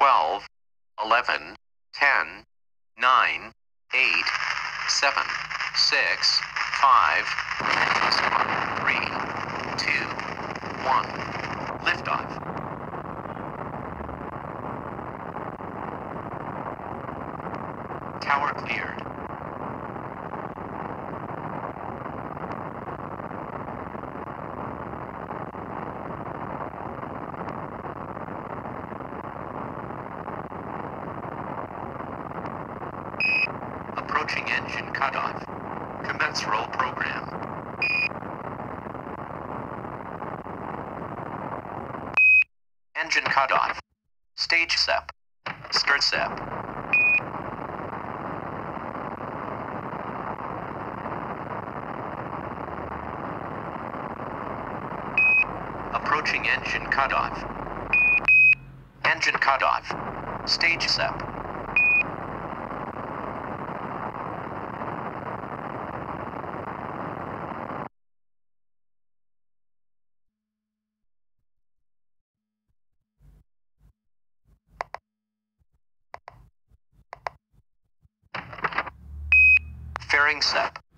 12, 11, 10, 9, 8, 7, 6, 5, 3, 2, 1. Liftoff. Tower cleared. Approaching engine cutoff. Commence roll program. Engine cutoff. Stage SEP. Start SEP. Approaching engine cutoff. Engine cutoff. Stage SEP. Fairing SEP.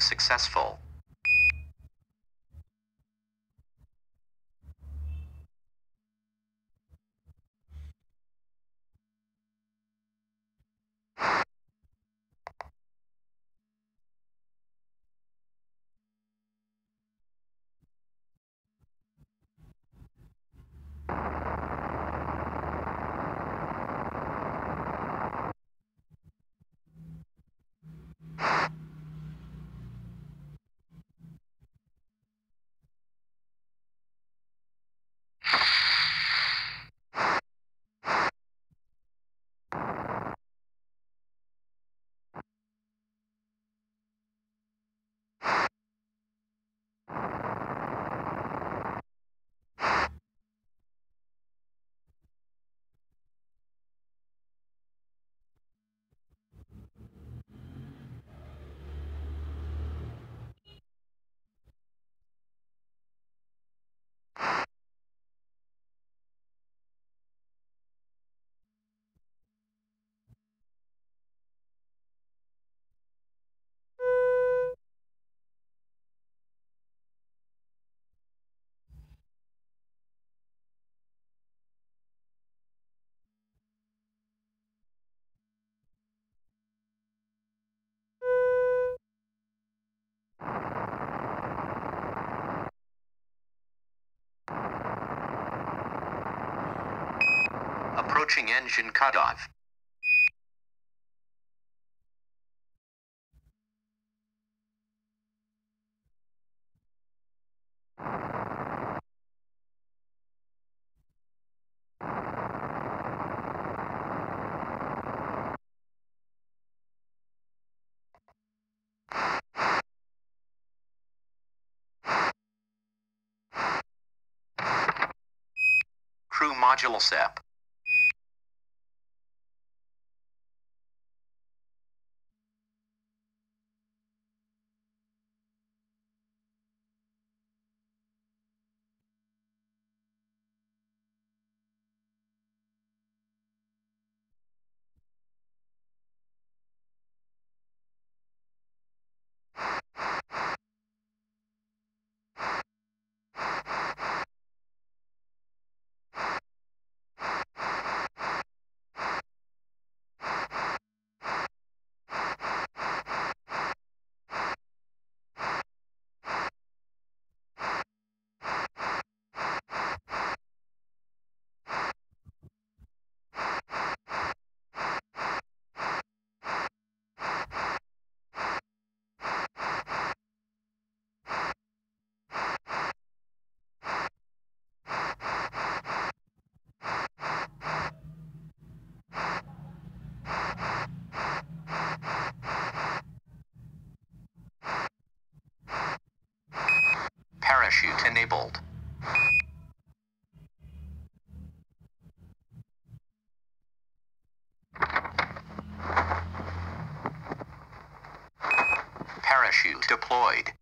Successful. Approaching engine cutoff. Crew module SEP. Parachute enabled. Parachute deployed.